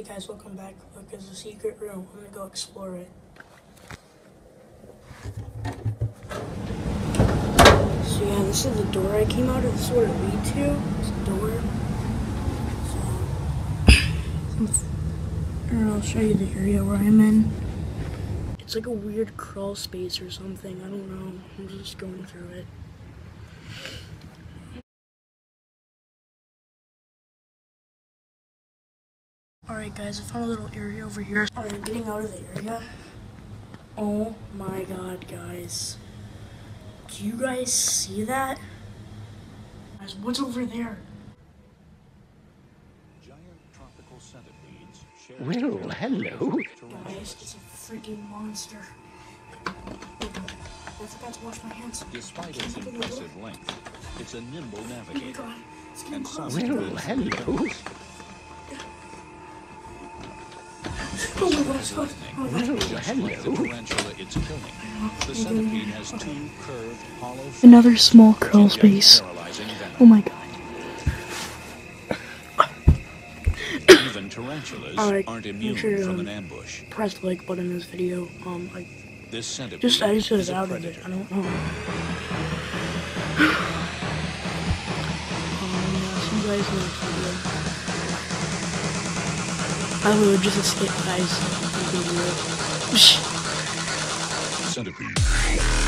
Hey guys, welcome back. Look, there's a secret room. I'm gonna go explore it. So yeah, this is the door I came out of. This is what it leads to. It's a door. So, and I'll show you the area where I'm in. It's like a weird crawl space or something. I don't know. I'm just going through it. Alright guys, I found a little area over here. Alright, I'm getting out of the area. Oh my god, guys. Do you guys see that? Guys, what's over there? Giant tropical centipedes share Well, hello. Guys, it's a freaking monster. I forgot to wash my hands. Despite its impressive length, it's a nimble Oh my navigator. god, it's getting And some close. Well, hello. Another small curl space. Oh my god. Even tarantulas Alright, aren't immune sure, from um, an ambush. Press the like button in this video. Um, I This centipede just edited is it out of it. I don't know. Um, see you guys next video. I we just escape, guys. Centipede.